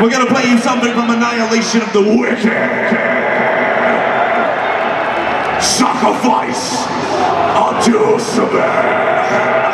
We're gonna play you something from Annihilation of the Wicked. Sacrifice unto Sebek.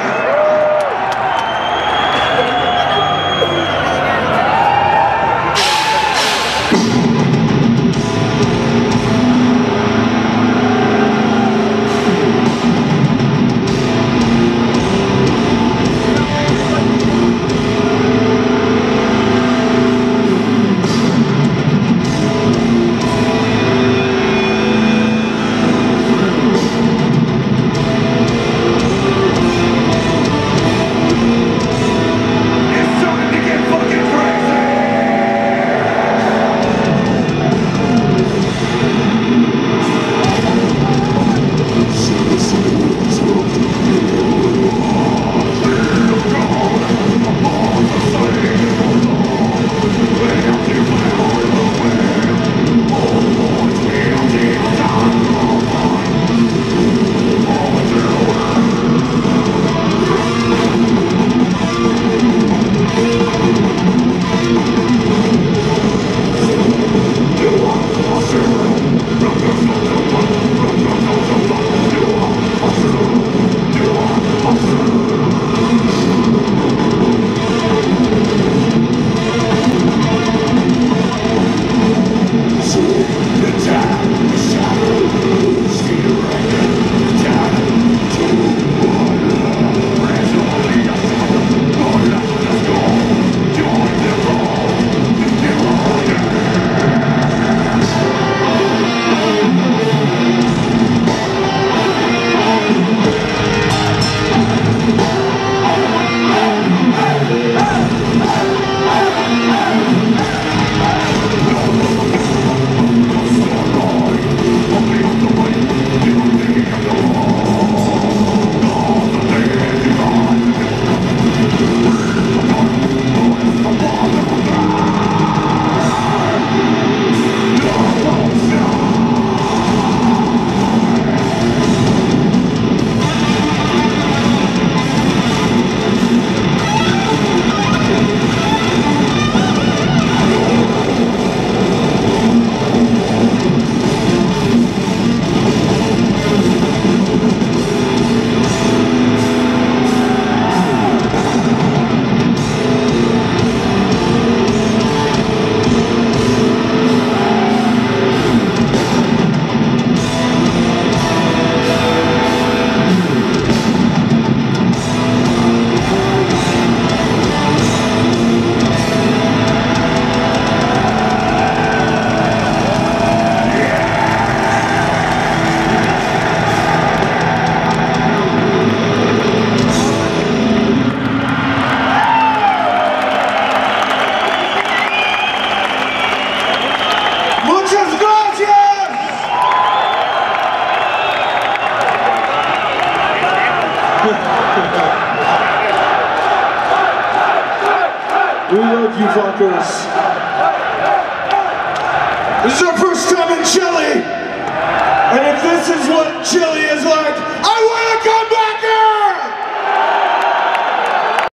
We love you fuckers. This is our first time in Chile. And if this is what Chile